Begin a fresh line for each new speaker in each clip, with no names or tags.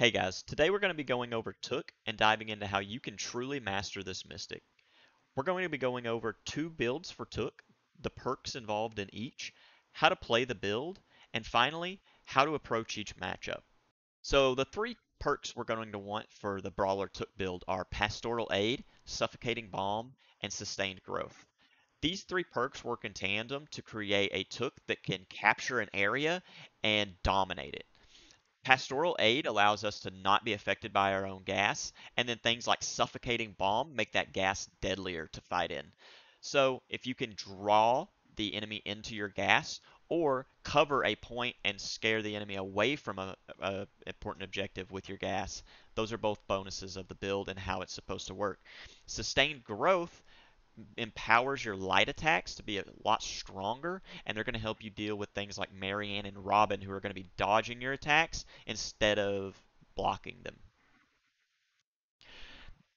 Hey guys, today we're going to be going over Tooke and diving into how you can truly master this Mystic. We're going to be going over two builds for Tooke, the perks involved in each, how to play the build, and finally, how to approach each matchup. So the three perks we're going to want for the Brawler Tooke build are Pastoral Aid, Suffocating Bomb, and Sustained Growth. These three perks work in tandem to create a Tooke that can capture an area and dominate it. Pastoral aid allows us to not be affected by our own gas, and then things like suffocating bomb make that gas deadlier to fight in. So if you can draw the enemy into your gas or cover a point and scare the enemy away from a, a, important objective with your gas, those are both bonuses of the build and how it's supposed to work. Sustained growth empowers your light attacks to be a lot stronger, and they're going to help you deal with things like Marianne and Robin, who are going to be dodging your attacks instead of blocking them.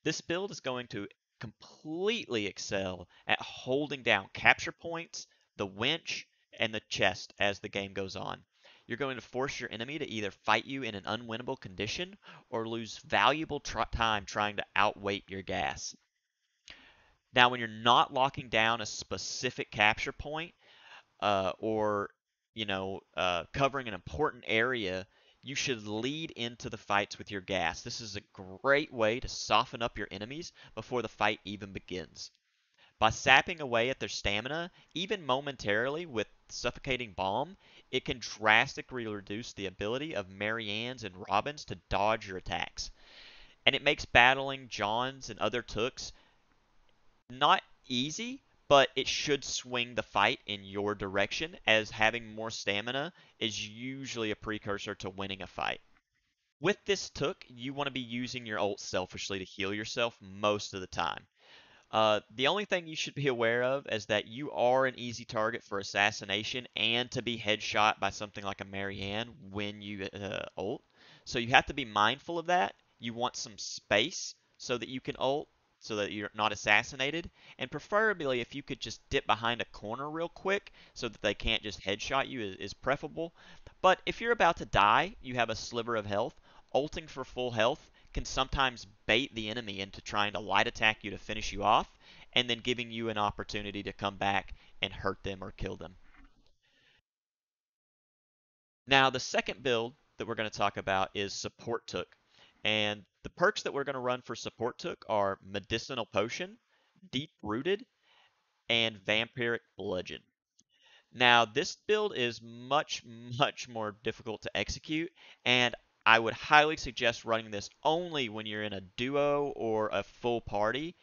This build is going to completely excel at holding down capture points, the winch, and the chest as the game goes on. You're going to force your enemy to either fight you in an unwinnable condition or lose valuable time trying to outweight your gas. Now, when you're not locking down a specific capture point uh, or you know uh, covering an important area, you should lead into the fights with your gas. This is a great way to soften up your enemies before the fight even begins. By sapping away at their stamina, even momentarily with suffocating bomb, it can drastically reduce the ability of Marianne's and Robin's to dodge your attacks. And it makes battling Johns and other Tookes not easy, but it should swing the fight in your direction, as having more stamina is usually a precursor to winning a fight. With this Tooke, you want to be using your ult selfishly to heal yourself most of the time. Uh, the only thing you should be aware of is that you are an easy target for assassination and to be headshot by something like a Marianne when you uh, ult. So you have to be mindful of that. You want some space so that you can ult, so that you're not assassinated. And preferably, if you could just dip behind a corner real quick so that they can't just headshot you is, is preferable. But if you're about to die, you have a sliver of health, ulting for full health can sometimes bait the enemy into trying to light attack you to finish you off, and then giving you an opportunity to come back and hurt them or kill them. Now, the second build that we're going to talk about is Support Tooke. And the perks that we're going to run for support Tooke are Medicinal Potion, Deep Rooted, and Vampiric Bludgeon. Now, this build is much, much more difficult to execute, and I would highly suggest running this only when you're in a duo or a full party,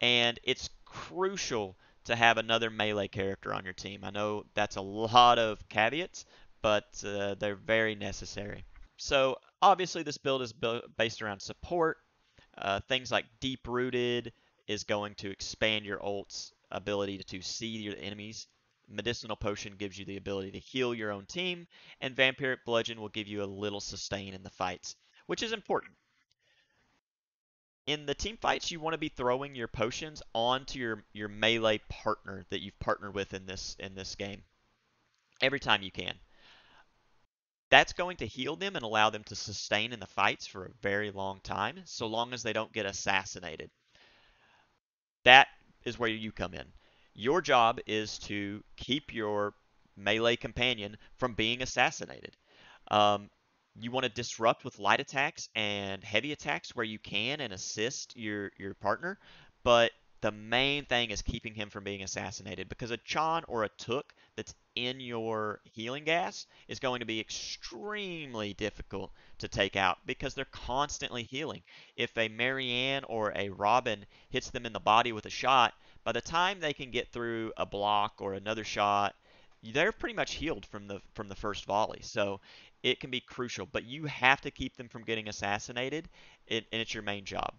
and it's crucial to have another melee character on your team. I know that's a lot of caveats, but uh, they're very necessary. So obviously this build is built based around support. Uh, things like deep rooted is going to expand your ult's ability to see your enemies. Medicinal Potion gives you the ability to heal your own team, and Vampiric Bludgeon will give you a little sustain in the fights, which is important. In the team fights, you want to be throwing your potions onto your, your melee partner that you've partnered with in this in this game every time you can. That's going to heal them and allow them to sustain in the fights for a very long time, so long as they don't get assassinated. That is where you come in. Your job is to keep your melee companion from being assassinated. Um, you want to disrupt with light attacks and heavy attacks where you can and assist your, your partner, but the main thing is keeping him from being assassinated because a John or a Tooke that's in your healing gas is going to be extremely difficult to take out because they're constantly healing. If a Marianne or a Robin hits them in the body with a shot, by the time they can get through a block or another shot, they're pretty much healed from the from the first volley. So it can be crucial, but you have to keep them from getting assassinated, and it's your main job.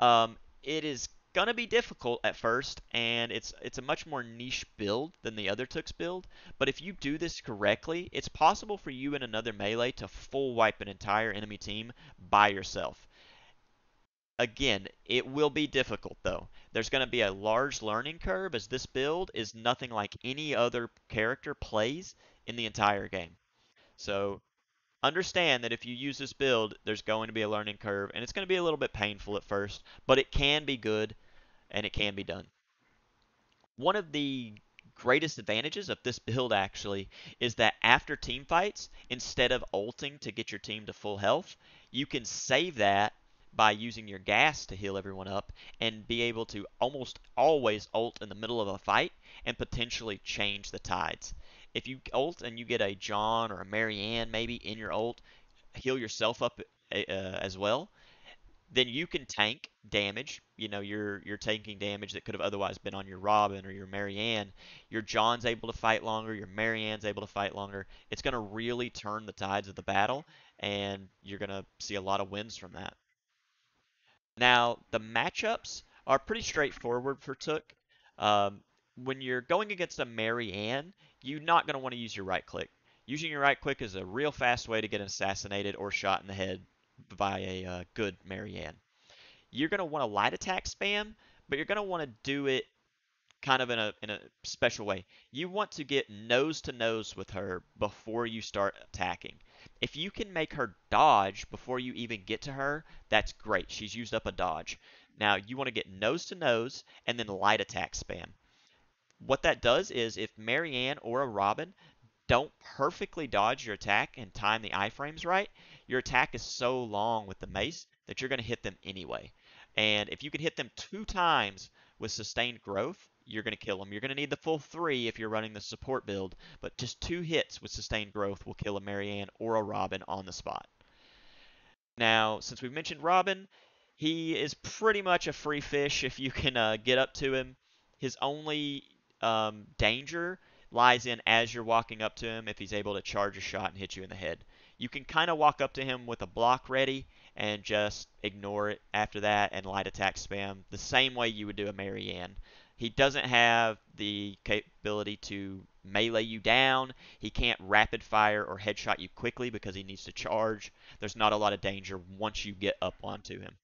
Um, it is gonna be difficult at first, and it's it's a much more niche build than the other Tookes build. But if you do this correctly, it's possible for you and another melee to full wipe an entire enemy team by yourself. Again, it will be difficult though. There's going to be a large learning curve as this build is nothing like any other character plays in the entire game. So understand that if you use this build, there's going to be a learning curve, and it's going to be a little bit painful at first, but it can be good, and it can be done. One of the greatest advantages of this build actually is that after team fights, instead of ulting to get your team to full health, you can save that by using your gas to heal everyone up and be able to almost always ult in the middle of a fight and potentially change the tides. If you ult and you get a John or a Marianne maybe in your ult, heal yourself up uh, as well, then you can tank damage. You know, you're you're taking damage that could have otherwise been on your Robin or your Marianne. Your John's able to fight longer. Your Marianne's able to fight longer. It's going to really turn the tides of the battle, and you're going to see a lot of wins from that. Now, the matchups are pretty straightforward for Tooke. Um, when you're going against a Marianne, you're not going to want to use your right click. Using your right click is a real fast way to get assassinated or shot in the head by a uh, good Marianne. You're going to want to light attack spam, but you're going to want to do it kind of in a in a special way. You want to get nose to nose with her before you start attacking. If you can make her dodge before you even get to her, that's great. She's used up a dodge. Now you want to get nose to nose and then light attack spam. What that does is if Marianne or a Robin don't perfectly dodge your attack and time the iframes right, your attack is so long with the mace that you're going to hit them anyway. And if you can hit them two times with sustained growth, you're going to kill them. You're going to need the full three if you're running the support build, but just two hits with sustained growth will kill a Marianne or a Robin on the spot. Now, since we've mentioned Robin, he is pretty much a free fish if you can uh, get up to him. His only um, danger lies in as you're walking up to him if he's able to charge a shot and hit you in the head. You can kind of walk up to him with a block ready and just ignore it after that and light attack spam the same way you would do a Marianne. He doesn't have the capability to melee you down. He can't rapid fire or headshot you quickly because he needs to charge. There's not a lot of danger once you get up onto him.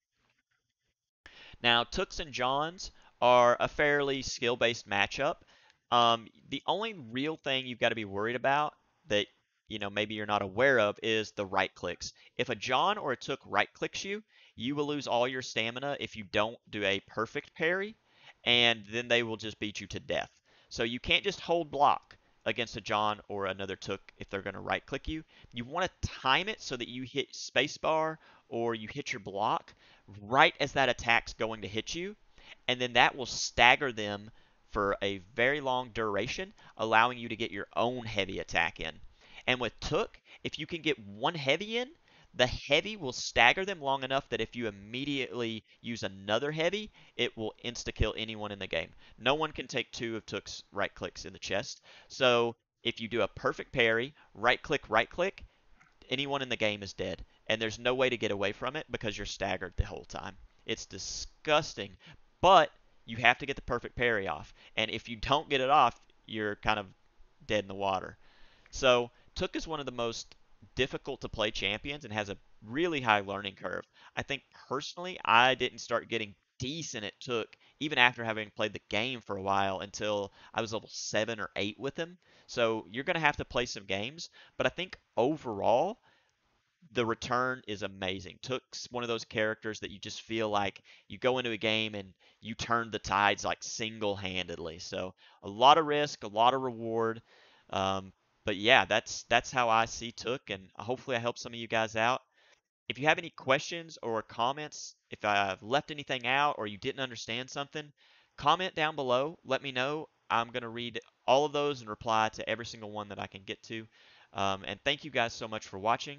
Now, Tookes and Johns are a fairly skill-based matchup. Um, the only real thing you've got to be worried about that you know maybe you're not aware of is the right clicks. If a John or a Tooke right clicks you, you will lose all your stamina if you don't do a perfect parry, and then they will just beat you to death. So you can't just hold block against a John or another Tooke if they're going to right click you. You want to time it so that you hit spacebar or you hit your block right as that attack's going to hit you, and then that will stagger them for a very long duration, allowing you to get your own heavy attack in. And with Tooke, if you can get one heavy in, the heavy will stagger them long enough that if you immediately use another heavy, it will insta-kill anyone in the game. No one can take two of Tooke's right clicks in the chest. So if you do a perfect parry, right click, right click, anyone in the game is dead. And there's no way to get away from it because you're staggered the whole time. It's disgusting. But you have to get the perfect parry off. And if you don't get it off, you're kind of dead in the water. So Tooke is one of the most difficult to play champions and has a really high learning curve. I think personally, I didn't start getting decent at Tooke even after having played the game for a while until I was level 7 or 8 with him. So you're going to have to play some games. But I think overall, the return is amazing. Tooke's one of those characters that you just feel like you go into a game and you turn the tides like single handedly. So a lot of risk, a lot of reward. Um, but yeah, that's that's how I see Took, and hopefully I help some of you guys out. If you have any questions or comments, if I've left anything out or you didn't understand something, comment down below. Let me know. I'm going to read all of those and reply to every single one that I can get to. Um, and thank you guys so much for watching.